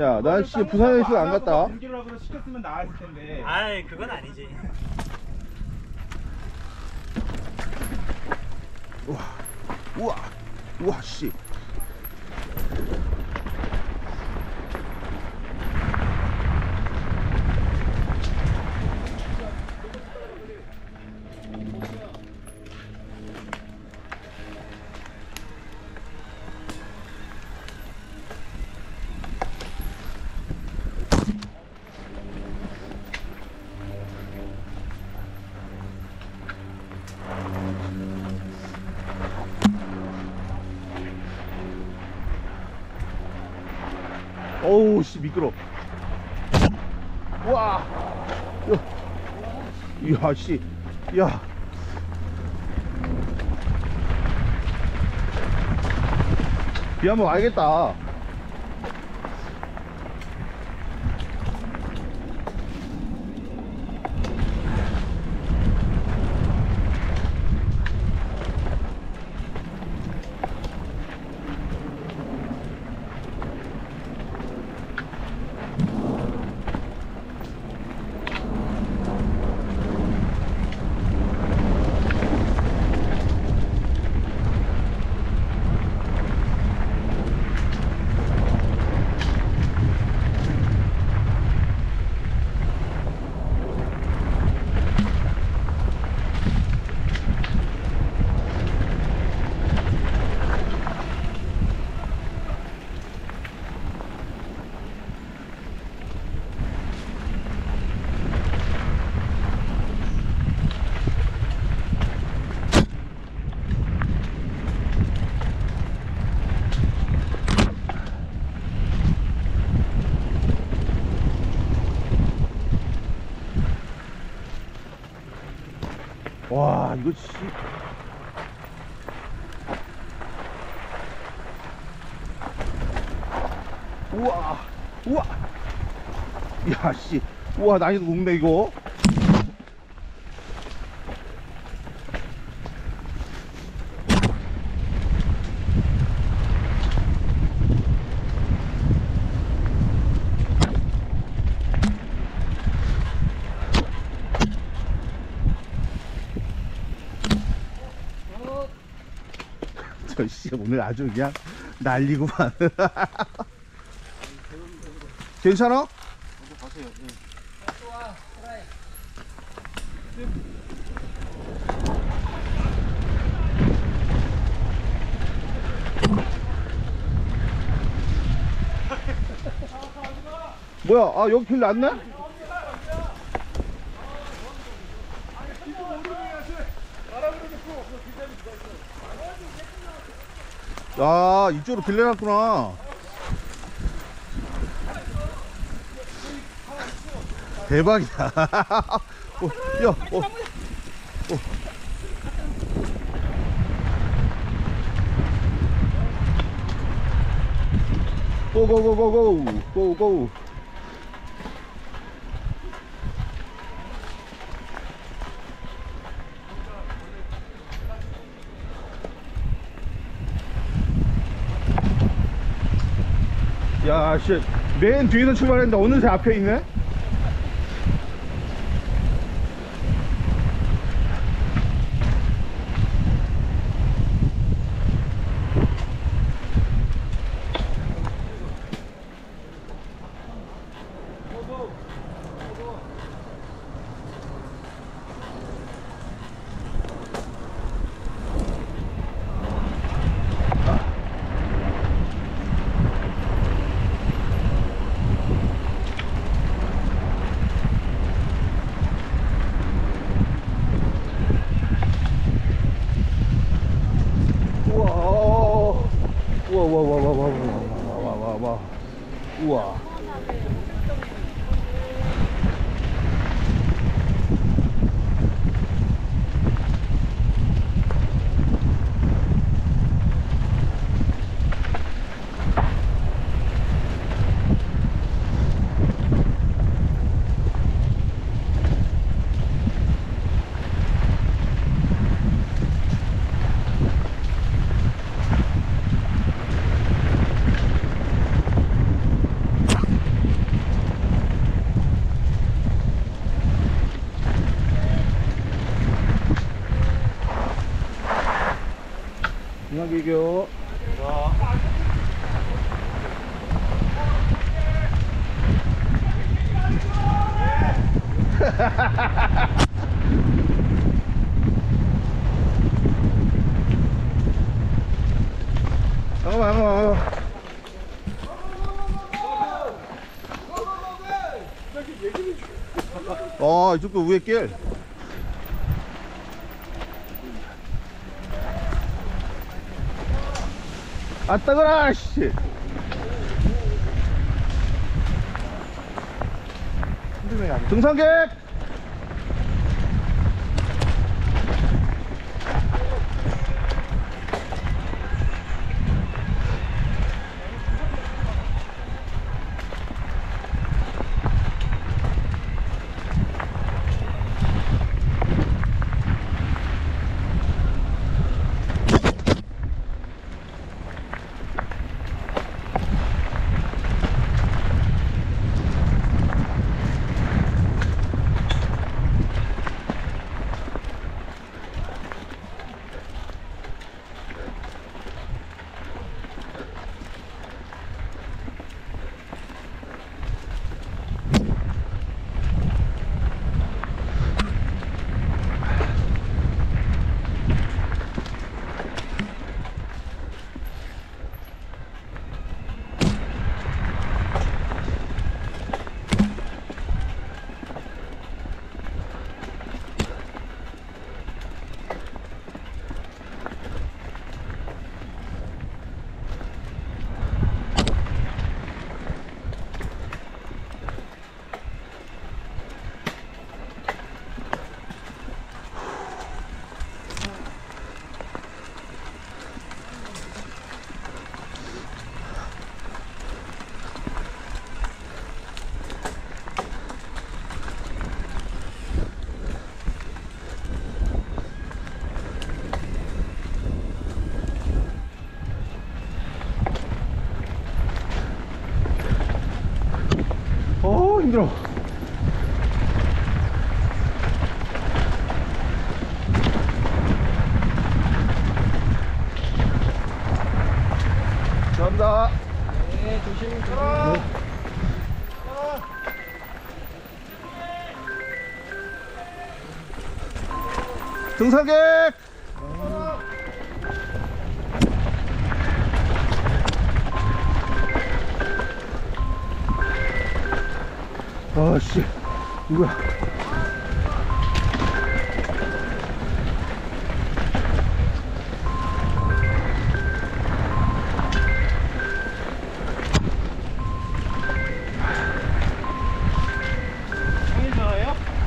야, 나 씨 부산에 있어 안 갔다. 공기라고 시켰으면 나았을 텐데. 아이 그건 아니지 우와, 우와, 씨. 어우, 씨, 미끄러. 우와. 야, 이야, 씨. 야. 비 한번 와야겠다. 와, 이거 씨. 우와, 우와. 야, 씨. 우와, 난이도 높네, 이거. 저 씨, 오늘 아주 그냥 난리구만. 괜찮아? 뭐야? 아 여기 길 났네? 야 이쪽으로 길 내놨구나. 대박이다. 어, 야, 어, 어. 고고고고고 고고 야, 씨, 맨 뒤에서 출발했는데 어느새 앞에 있네? 우와, 우와, 우와, 우와, 우와, 우와, 우와, 비교. 잠깐만. 어, 이쪽도 위에 길. 아, 따거라, 씨. 등산객! 어, 힘들어. 감사합니다. 네, 조심히 들어. 등산객! 아씨, 누구야?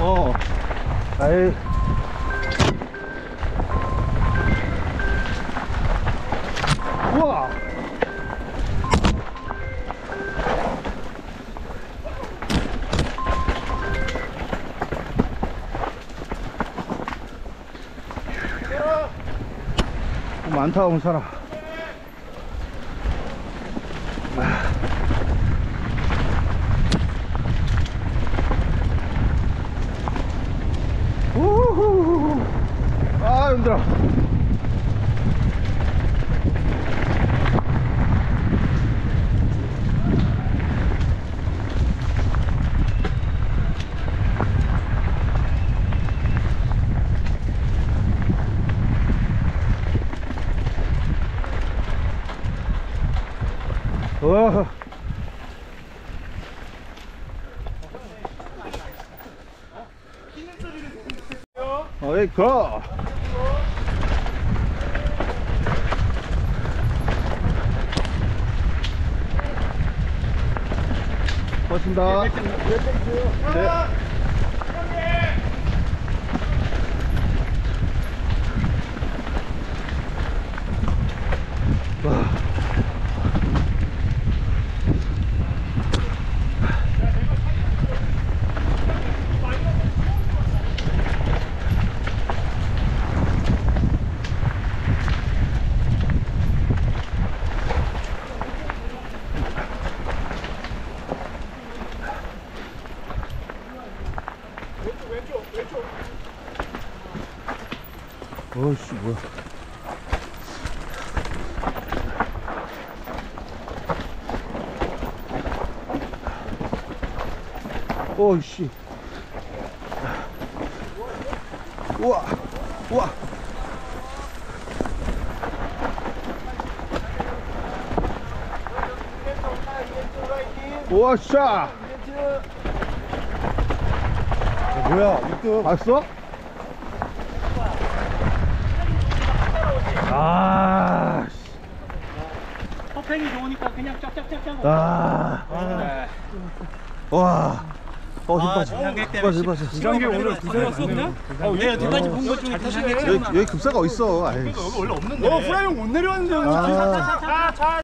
어. 아이. 많다 오늘 사람 우후후후. 아 힘들어 어. 어이 거. 고맙습니다. 네. 어이씨 뭐야 어이씨. 우와 우와. 우와샤. 아, 뭐야? 이거 봤어? 그냥 쫙쫙쫙쫙. 아, 와. 어, 힘 빠져. 중량계 때문에 빠져, 빠져. 이장계 오늘 두세 그냥? 어, 내가 여태까지 본 것 중에 중량계 여기, 여기 급사가 어딨어? 아이, 원래 없는데 어 프라이형 못 내려왔는데 아.